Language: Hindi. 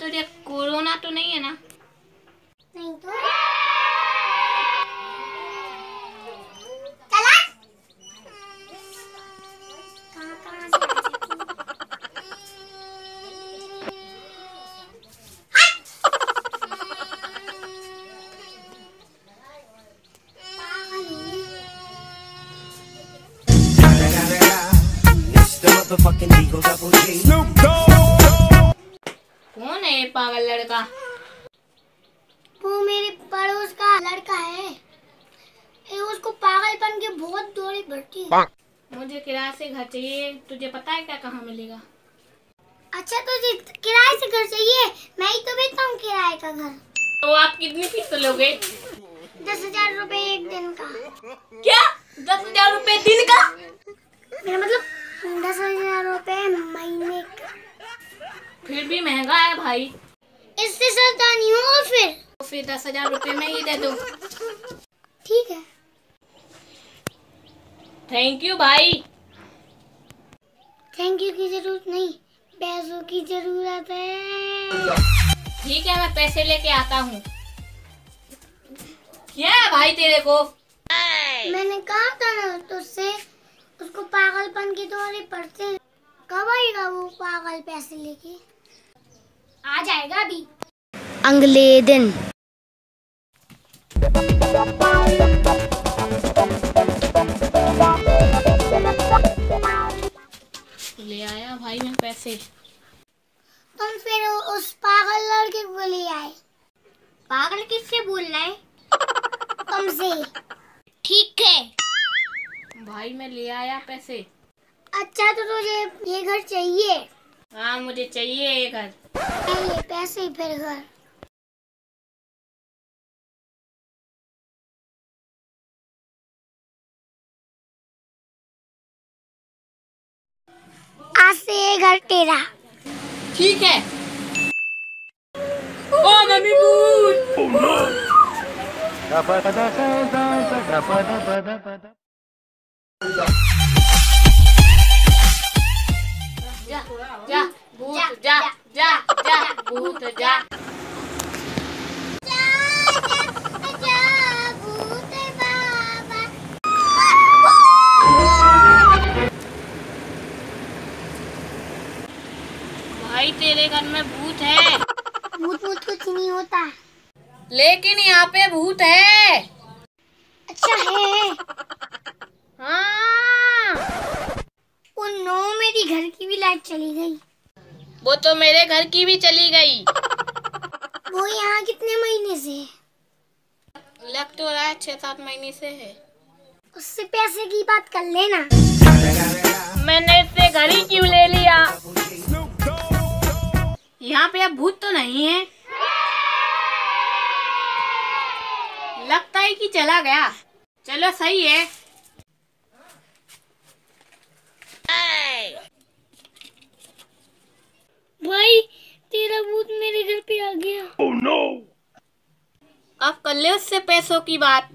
तुझे कोरोना तो नहीं है ना नहीं तो the motherfucking Eagle Double G. कौन है ये पागल लड़का? वो मेरे पड़ोस का लड़का है। ये उसको पागलपन की बहुत दौड़ी बढ़ती है। मुझे किराए से घर चाहिए तुझे पता है क्या कहाँ मिलेगा? अच्छा तुझे किराए से घर चाहिए? मैं ही तो बेचता हूँ किराए का घर। तो आप कितनी फ़ीस लोगे? दस हज़ार रूपए एक दिन का। क्या? दस हज़ार रूपए दिन का? मेरा मतलब दस हज़ार रूपए महीने का फिर भी महँगा है भाई। इससे सस्ता नहीं होगा फिर? तो फिर दस हज़ार रूपए में ही दे दो। ठीक है। थैंक यू भाई। थैंक यू की ज़रूरत नहीं पैसों की ज़रूरत है। ठीक है मैं पैसे लेके आता हूँ। क्या है भाई तेरे को? मैंने कहा था ना तुझसे उसको पागलपन के दौरे पड़ते कब आएगा वो पागल पैसे लेके? आ जाएगा अभी। अगले दिन। ले आया भाई मैं पैसे। तुम फिर उस पागल लड़के को ले आए। पागल किससे बोल रहा है? तुमसे। ठीक है। भाई मैं ले आया पैसे। अच्छा तो तुझे ये घर चाहिए। हाँ मुझे चाहिए ये घर पैसे फिर घर। आज से ये घर तेरा। ठीक है। ओ मम्मी भूत। भूत जा भाई तेरे घर में भूत है। भूत भूत कुछ नहीं होता। लेकिन यहाँ पे भूत है। अच्छा है। हाँ। ओ नो मेरी घर की भी लाइट चली गई। वो तो मेरे घर की भी चली गई। वो यहाँ कितने महीने से है? लग तो रहा है छह सात महीने से है। उससे पैसे की बात कर लेना। मैंने इससे घर ही क्यों ले लिया? यहाँ पे अब भूत तो नहीं है। लगता है कि चला गया। चलो सही है भाई तेरा भूत oh, no! आप गया कर ले उससे पैसों की बात